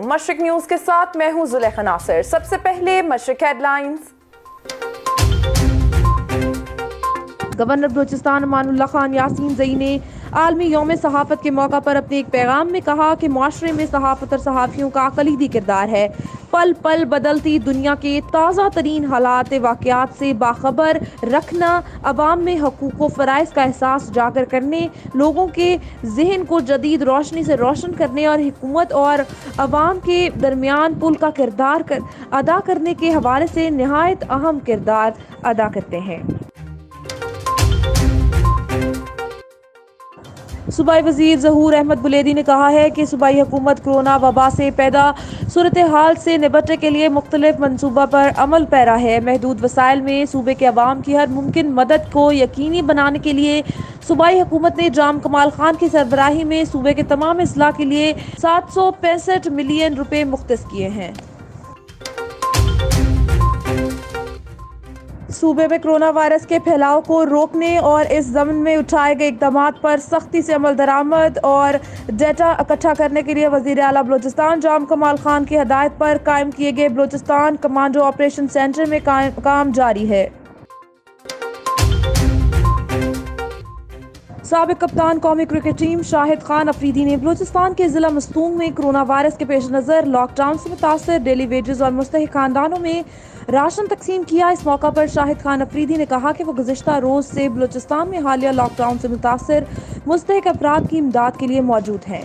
Mashrak news के साथ मैं हूँ जुलेखा नासिर। सबसे पहले Mashrak headlines. Governor Balochistan मानुल्ला Khan Yasinzai ने आलमी योम सहाफ़त के मौका पर अपने एक पैगाम में कहा कि माशरे में सहाफ़त और सहाफ़ियों का कलीदी किरदार है। पल पल बदलती दुनिया के ताज़ा तरीन हालात वाक़ात से बाखबर रखना आवाम में हकूक़ व फ़रज़ का एहसास उजागर करने लोगों के जहन को जदीद रोशनी से रोशन करने और हुकूमत और आवाम के दरमियान पुल का किरदार कर, अदा करने के हवाले से नहायत अहम किरदार अदा करते हैं। सूबाई वज़ीर जहूर अहमद बुलेदी ने कहा है कि सूबाई हुकूमत कोरोना वबा से पैदा सूरत हाल से निपटने के लिए मुख्तलिफ़ मनसूबा पर अमल पैरा है। महदूद वसायल में सूबे के अवाम की हर मुमकिन मदद को यकीनी बनाने के लिए सूबाई हुकूमत ने जाम कमाल खान की सरबराही में सूबे के तमाम असला के लिए सात सौ पैंसठ मिलियन रुपये मुख्त किए हैं। सूबे में कोरोना वायरस के फैलाव को रोकने और इस जमन में उठाए गए इकदाम पर सख्ती से अमल दरामद और डेटा इकट्ठा करने के लिए वज़ीर अला बलोचिस्तान जाम कमाल खान की हदायत पर कायम किए गए बलोचिस्तान कमांडो ऑपरेशन सेंटर में काम जारी है। सबक कप्तान कौमी क्रिकेट टीम शाहिद खान अफरीदी ने बलोचिस्तान के जिला मस्तूंग में कोरोना वायरस के पेश नज़र लॉकडाउन से मुतासर डेली वेजेस और मुस्तक खानदानों में राशन तकसीम किया। इस मौका पर शाहिद खान अफरीदी ने कहा कि वो गुजशत रोज़ से बलूचिस्तान में हालिया लॉकडाउन से मुतासर मुस्तक अफराद की इमदाद के लिए मौजूद हैं।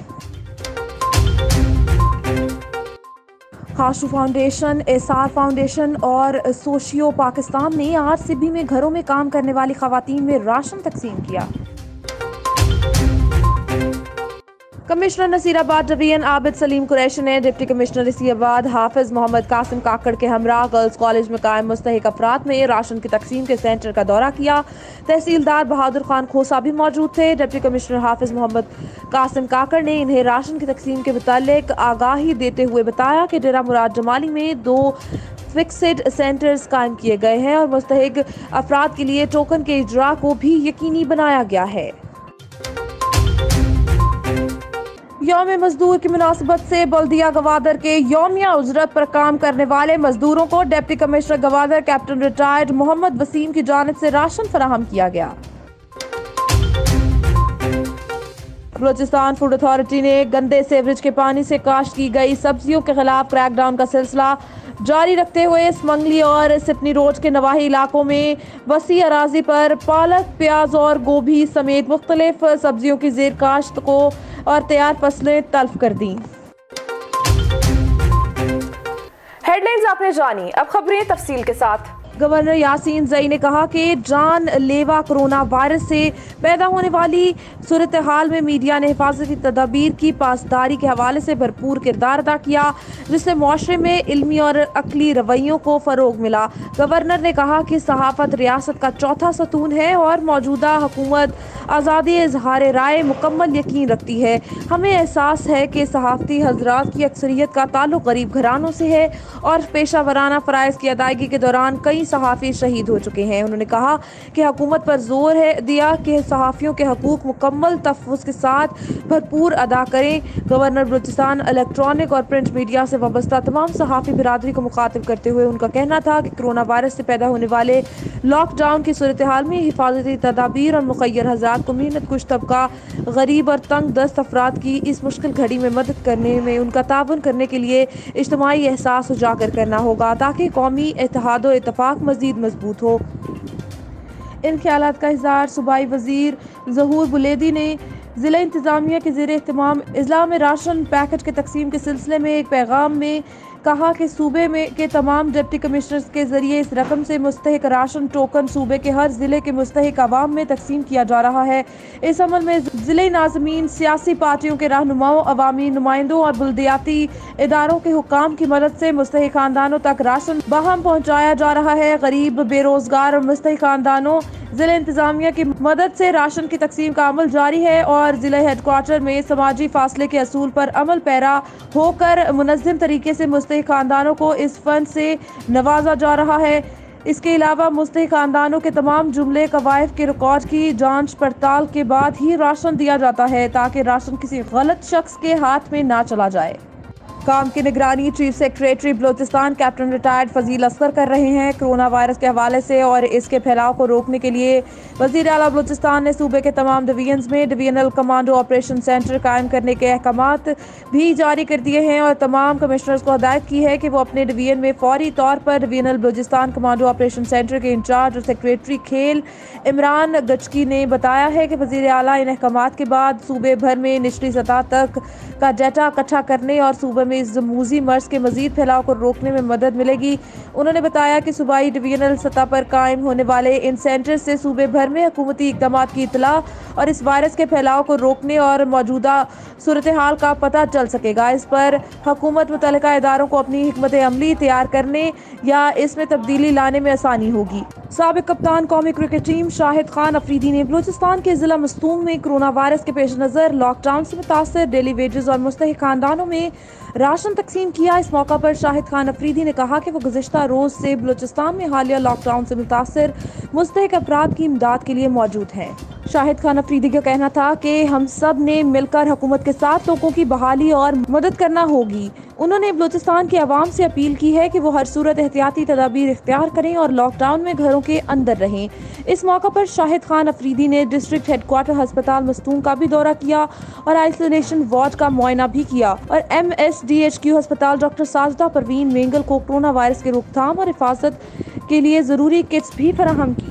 Hashoo foundation S R foundation और सोशियो पाकिस्तान ने आर सी बी में घरों में काम करने वाली खातन में राशन तकसीम किया। कमिश्नर नसीराबाद रवीन आबिद सलीम कुरैशी ने डिप्टी कमिश्नर नसीराबाद हाफिज मोहम्मद कासिम काकड़ के हमरा गर्ल्स कॉलेज में कायम मुस्तक अफराद में राशन की तकसीम के सेंटर का दौरा किया। तहसीलदार बहादुर खान खोसा भी मौजूद थे। डिप्टी कमिश्नर हाफिज मोहम्मद कासिम काकड़ ने इन्हें राशन की तकसीम के मुतालिक आगाही देते हुए बताया कि डेरा मुराद जमाली में दो फिक्सड सेंटर्स कायम किए गए हैं और मुस्तक अफराद के लिए टोकन के इजरा को भी यकीनी बनाया गया है। योम मजदूर की मुनासबत से बल्दिया गवादर के योमिया उजरत पर काम करने वाले मजदूरों को deputy commissioner Gwadar captain retired Mohammad Waseem की जानब से राशन फराहम किया गया। बलोचिस्तान फ़ूड अथॉरिटी ने गंदे सेवरेज के पानी से काश्त की गई सब्जियों के खिलाफ क्रैकडाउन का सिलसिला जारी रखते हुए स्मंगली और सिपनी रोड के नवाही इलाकों में वसी अराजी पर पालक, प्याज और गोभी समेत मुख्तलिफ़ सब्जियों की जेर काश्त को और तैयार फ़सलें तल्फ कर दी। हेडलाइंस आपने जानी अब खबरें तफसील के साथ। गवर्नर यासीन जई ने कहा कि जान लेवा कोरोना वायरस से पैदा होने वाली सूरत हाल में मीडिया ने हिफाजती तदाबीर की पासदारी के हवाले से भरपूर किरदार अदा किया, जिससे माशरे में इलमी और अकली रवैयों को फ़रोग मिला। गवर्नर ने कहा कि सहाफ़त रियासत का चौथा सतून है और मौजूदा हुकूमत आज़ादी इजहार राय मुकम्मल यकीन रखती है। हमें एहसास है कि सहाफ़ती हजरात की अक्सरियत का ताल्लुक गरीब घरानों से है और पेशा वराना फ़रज़ की अदायगी के दौरान कई सहाफ़ी शहीद हो चुके हैं। उन्होंने कहा कि हुकूमत पर ज़ोर है दिया कि सहाफ़ियों के हकूक़ मुकम्मल तहफ़ के साथ भरपूर अदा करें। गवर्नर बलूचिस्तान इलेक्ट्रॉनिक और प्रिंट मीडिया से वाबस्ता तमाम सहाफ़ी बरदरी को मुखातिब करते हुए उनका कहना था कि कोरोना वायरस से पैदा होने वाले लॉकडाउन की सूरत हाल में हिफाजती तदाबीर और मुखैर हजरात को मेहनत कुछ तबका, गरीब और तंग दस्त अफराद की इस मुश्किल घड़ी में मदद करने में उनका ताउन करने के लिए इज्तमाही एहसास उजागर करना होगा ताकि कौमी इतिहाद इतफाक़ मज़ीद मज़बूत हो। इन ख्याल का इजहार सूबाई वज़ीर जहूर बुलेदी ने ज़िला इंतज़ामिया के जेर अहतमाम अजला में राशन पैकेट के तकसीम के सिलसिले में एक पैगाम में कहा कि सूबे में के तमाम डिप्टी कमिश्नर्स के ज़रिए इस रकम से मुस्तक राशन टोकन सूबे के हर ज़िले के मुस्तक आवाम में तकसीम किया जा रहा है। इस अमल में ज़िले नाजमीन सियासी पार्टियों के रहनुमाओं, अवामी नुमाइंदों और बलदियाती इदारों के हुकाम की मदद से मुस्तक खानदानों तक राशन बहम पहुँचाया जा रहा है। गरीब, बेरोज़गार और मुस्तक खानदानों ज़िले इंतजामिया की मदद से राशन की तकसीम का अमल जारी है और ज़िले हेडक्वार्टर में समाजी फासले के असूल पर अमल पैरा होकर मुनजम तरीके से मुस्तक खानदानों को इस फंड से नवाजा जा रहा है। इसके अलावा मुस्तक खानदानों के तमाम जुमले कवायद के रिकॉर्ड की जाँच पड़ताल के बाद ही राशन दिया जाता है ताकि राशन किसी गलत शख्स के हाथ में ना चला जाए। काम की निगरानी, chief secretary Balochistan, captain retired Fazeel Asghar कर रहे हैं कोरोना वायरस के हवाले से और इसके फैलाव को रोकने के लिए वज़ीर अला बलोचिस्तान ने सूबे के तमाम डिवीज़न में डिवीजनल कमांडो ऑपरेशन सेंटर कायम करने के अहकाम भी जारी कर दिए हैं और तमाम कमिश्नर्स को हदायत की है कि वो अपने डिवीज़न में फौरी तौर पर divisional Balochistan commando operation centre के इंचार्ज और सेक्रेटरी खेल इमरान गचकी ने बताया है कि वज़ीर अला इन अहकाम के बाद सूबे भर में निचली सतह तक का डाटा इकट्ठा करने और सूबे में इस जमूजी मर्ज के मजीद फैलाव को रोकने में मदद मिलेगी। उन्होंने बताया कि सूबाई डिवीजनल सतह पर कायम होने वाले इन सेंटर से सूबे भर में हुकूमती इकदाम की इतला और इस वायरस के फैलाव को रोकने और मौजूदा सूरत हाल का पता चल सकेगा। इस पर हुकूमत मुतल इदारों को अपनी हमत अमली तैयार करने या इसमें तब्दीली लाने में आसानी होगी। सबक कप्तान कौमी क्रिकेट टीम शाहिद खान अफरीदी ने बलूचिस्तान के जिला मस्तूम में कोरोना वायरस के पेश नज़र लॉकडाउन से मुतासर डेली वेजेस और मुस्तक खानदानों में राशन तकसीम किया। इस मौका पर शाहिद खान अफरीदी ने कहा कि वो गुजशत रोज़ से बलूचिस्तान में हालिया लॉकडाउन से मुतासर मुस्तक अफराद की इमदाद के लिए मौजूद हैं। शाहिद खान अफरीदी का कहना था कि हम सबने मिलकर हुकूमत के साथ लोगों की बहाली और मदद करना होगी। उन्होंने बलूचिस्तान के अवाम से अपील की है कि वो हर सूरत एहतियाती तदाबीर इख्तियार करें और लॉकडाउन में घरों के अंदर रहें। इस मौका पर शाहिद खान अफरीदी ने डिस्ट्रिक्ट हेडक्वार्टर अस्पताल मस्तूम का भी दौरा किया और आइसोलेशन वार्ड का मुआयना भी किया। और M S D H Q अस्पताल डॉक्टर साजदा परवीन मेंगल को कोरोना वायरस के रोकथाम और हिफाजत के लिए ज़रूरी किट्स भी फराहम की।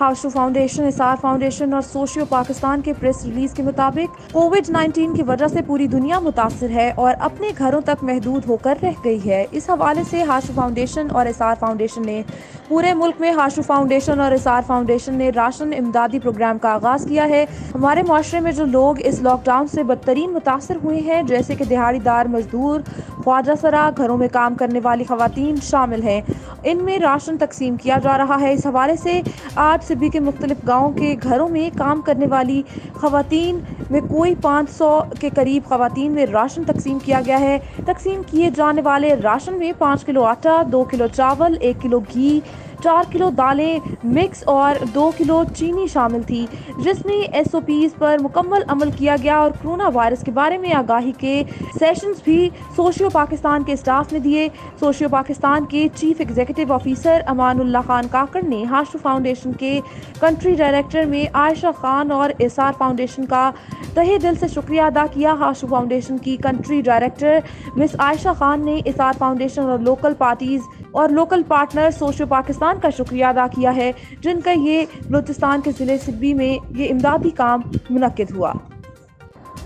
हाशू फाउंडेशन इसार फाउंडेशन और सोशियो पाकिस्तान के प्रेस रिलीज़ के मुताबिक कोविड 19 की वजह से पूरी दुनिया मुतासर है और अपने घरों तक महदूद होकर रह गई है। इस हवाले से हाशू फाउंडेशन और इसार फाउंडेशन ने पूरे मुल्क में हाशू फाउंडेशन और इसार फाउंडेशन ने राशन इमदादी प्रोग्राम का आगाज़ किया है। हमारे माशरे में जो लोग इस लॉकडाउन से बदतरीन मुतासर हुए हैं, जैसे कि दिहाड़ीदार, मजदूर ख्वाजा सरा घरों में काम करने वाली खातन शामिल हैं। इनमें राशन तकसीम किया जा रहा है। इस हवाले से आज सिबी के मुख्तलिफ़ गाँव के घरों में काम करने वाली खातन में कोई पाँच सौ के करीब खातन में राशन तकसीम किया गया है। तकसीम किए जाने वाले राशन में पाँच किलो आटा, दो किलो चावल, एक किलो घी चार किलो दालें, मिक्स और दो किलो चीनी शामिल थी, जिसमें एस ओ पीज पर मुकम्मल अमल किया गया और कोरोना वायरस के बारे में आगाही के सेशंस भी सोशियो पाकिस्तान के स्टाफ ने दिए। सोशियो पाकिस्तान के chief executive officer Amanullah Khan Kakar ने हाशु फाउंडेशन के कंट्री डायरेक्टर में आयशा खान और एसार फाउंडेशन का तहे दिल से शुक्रिया अदा किया। हाशु फाउंडेशन की country director miss Ayesha Khan ने इसार फाउंडेशन और लोकल पार्टीज़ और लोकल पार्टनर सोशो पाकिस्तान का शुक्रिया अदा किया है, जिनका ये बलोचिस्तान के ज़िले सिब्बी में ये इमदादी काम मुनद हुआ।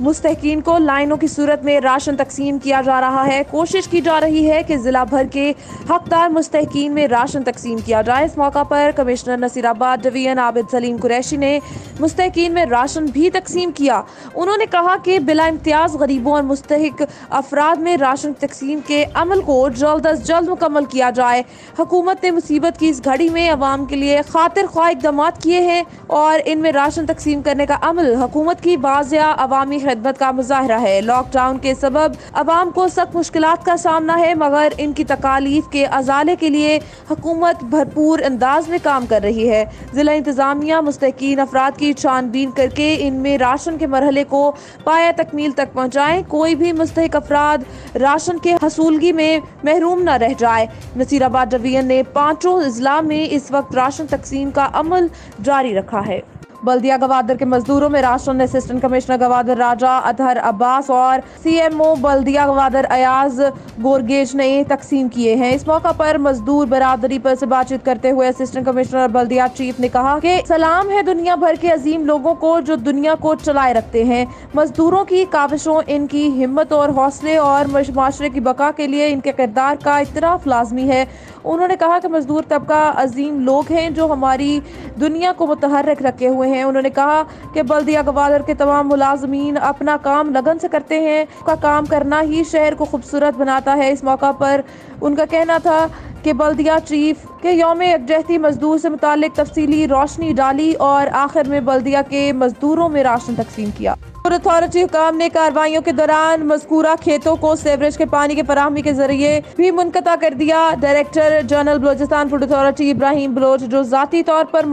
मुस्तकिन को लाइनों की सूरत में राशन तकसीम किया जा रहा है। कोशिश की जा रही है कि ज़िला भर के हकदार मुस्तकिन में राशन तकसीम किया जाए। इस मौका पर कमिश्नर नसीराबाद डिवीज़न आबिद सलीम कुरैशी ने मुस्तकिन में राशन भी तकसीम किया। उन्होंने कहा कि बिला इम्तियाज़ गरीबों और मुस्तक अफराद में राशन तकसीम के अमल को जल्द अज जल्द मुकम्मल किया जाए। हुकूमत ने मुसीबत की इस घड़ी में आवाम के लिए खातिर ख्वाह इकदाम किए हैं और इनमें राशन तकसीम करने का अमल हुकूमत की बाजिया अवामी खदमत का मुजाहरा है। लॉकडाउन के सबब आवाम को सख्त मुश्किल का सामना है, मगर इनकी तकालीफ के अजाले के लिए हुकूमत भरपूर अंदाज में काम कर रही है। जिला इंतजामिया मुस्तकिन अफराद की छानबीन करके इनमें राशन के मरहले को पाया तकमील तक पहुँचाए। कोई भी मुस्तक अफराद राशन के हसूलगी में महरूम न रह जाए। नसीराबाद डिवीज़न ने पाँचों अजला में इस वक्त राशन तकसीम का अमल जारी रखा है। बल्दिया गवादर के मजदूरों में राष्ट्र असिस्टेंट कमिश्नर गवादर राजा अतहर अब्बास और सीएमओ बल्दिया गवादर अयाज गोरगेज ने तकसीम किए हैं। इस मौका पर मजदूर बरादरी पर से बातचीत करते हुए असिस्टेंट कमिश्नर बल्दिया चीफ ने कहा कि सलाम है दुनिया भर के अजीम लोगों को जो दुनिया को चलाए रखते हैं। मजदूरों की काविशों, इनकी हिम्मत और हौसले और माशरे की बका के लिए इनके किरदार का इतराफ लाजमी है। उन्होंने कहा कि मजदूर तबका अजीम लोग हैं जो हमारी दुनिया को मुतहरक रखे हुए हैं। उन्होंने कहा कि बल्दिया गवादर के तमाम मुलाजमीन अपना काम लगन से करते हैं। का काम करना ही शहर को खूबसूरत बनाता है। इस मौका पर उनका कहना था कि बल्दिया चीफ के योम यकजहती मजदूर से मुतालिक तफसीली रोशनी डाली और आखिर में बल्दिया के मजदूरों में राशन तकसीम किया। अथॉरिटी हुकाम ने कार्रवाइयों के दौरान मजकूरा खेतों को सेवरेज के पानी के फराहमी के ज़रिए भी मुनकता कर दिया। Director general Balochistan food authority Ibrahim Baloch, जो जाती तौर पर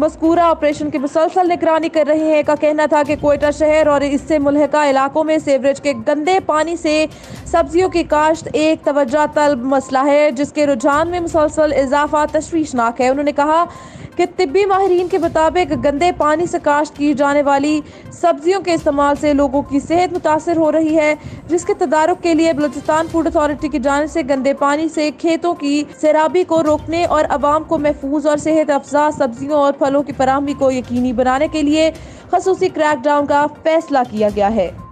मस्कूरा ऑपरेशन की मुसलसल निगरानी कर रहे हैं। का कहना था कि कोयटा शहर और इससे मुलहका इलाकों में सेवरेज के गंदे पानी से सब्जियों की काश्त एक तवज्जा तलब मसला है, जिसके रुझान में मुसलसल इजाफा तशवीशनाक है। उन्होंने कहा कि तिब्बी माहरीन के मुताबिक गंदे पानी से काश्त की जाने वाली सब्जियों के इस्तेमाल से लोगों की सेहत मुतासर हो रही है, जिसके तदारक के लिए बलोचिस्तान फ़ूड अथॉरिटी की जानब से गंदे पानी से खेतों की सैराबी को रोकने और आवाम को महफूज और सेहत अफजा सब्जियों और फलों की फराहमी को यकीनी बनाने के लिए खसूसी क्रैकडाउन का फैसला किया गया है।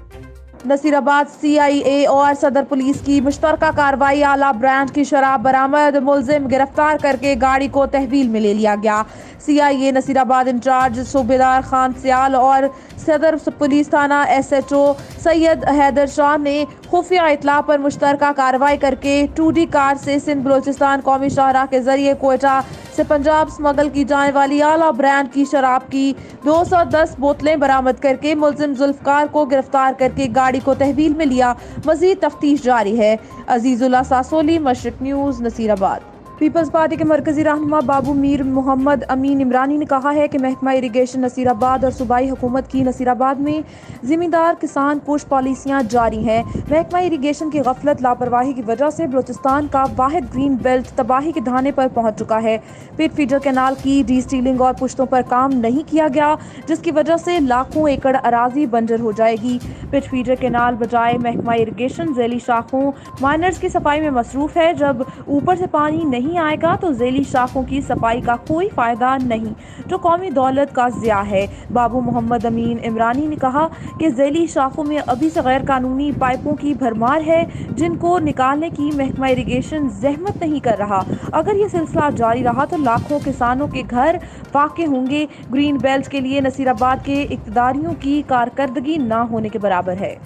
नसीराबाद सी आई ए और सदर पुलिस की मुश्तर कार्रवाई, आला ब्रांड की शराब बरामद, मुलजिम गिरफ़्तार करके गाड़ी को तहवील में ले लिया गया। सी आई ए नसीराबाद इंचार्ज सूबेदार खान सियाल और सदर पुलिस थाना S H O Syed Haider Shah ने खुफिया इतला पर मुश्तर कार्रवाई करके टू डी कार से सिंध बलोचिस्तान कौमी शाहरा के ज़रिए कोयटा से पंजाब स्मगल की जाने वाली आला ब्रांड की शराब की 210 बोतलें बरामद करके मुलजिम जुल्फकार को गिरफ़्तार करके गाड़ी को तहवील में लिया मजीद तफ्तीश जारी है। Azizullah Sasoli Mashriq news, Nasirabad. Peoples Party के मरकजी रहनमा बाबू मीर मोहम्मद अमीन इमरानी ने कहा है कि महकमा इरीगेशन नसीराबाद और सूबाई हुकूमत की नसीराबाद में ज़िम्मेदार किसान पुश पॉलिसियाँ जारी हैं। महकमा इरीगेशन की गफलत लापरवाही की वजह से बलोचिस्तान का वाहिद ग्रीन बेल्ट तबाही के धाने पर पहुँच चुका है। पिट फीडर कैनाल की डी स्टीलिंग और पुश्तों पर काम नहीं किया गया, जिसकी वजह से लाखों एकड़ अराजी बंजर हो जाएगी। पिट फीडर कैनाल बजाय महकमा इरीगेशन जैली शाखों माइनर्स की सफ़ाई में मसरूफ है, जब ऊपर से पानी नहीं नहीं आएगा तो जेली शाखों की सफ़ाई का कोई फ़ायदा नहीं। जो कौमी दौलत का ज़िया है। बाबू मोहम्मद अमीन इमरानी ने कहा कि जेली शाखों में अभी से गैर कानूनी पाइपों की भरमार है, जिनको निकालने की महकमा इरीगेशन जहमत नहीं कर रहा। अगर ये सिलसिला जारी रहा तो लाखों किसानों के घर वाक़ होंगे। ग्रीन बेल्ट के लिए नसीराबाद के इकतदारियों की कारकर्दगी न होने के बराबर है।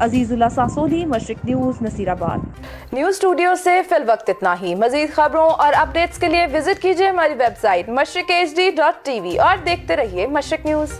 Azizullah Sasoli, Mashriq news, Nasirabad. News studio से फिल वक्त इतना ही। मजीद खबरों और अपडेट्स के लिए विज़िट कीजिए हमारी वेबसाइट मशरक और देखते रहिए मशरक न्यूज़।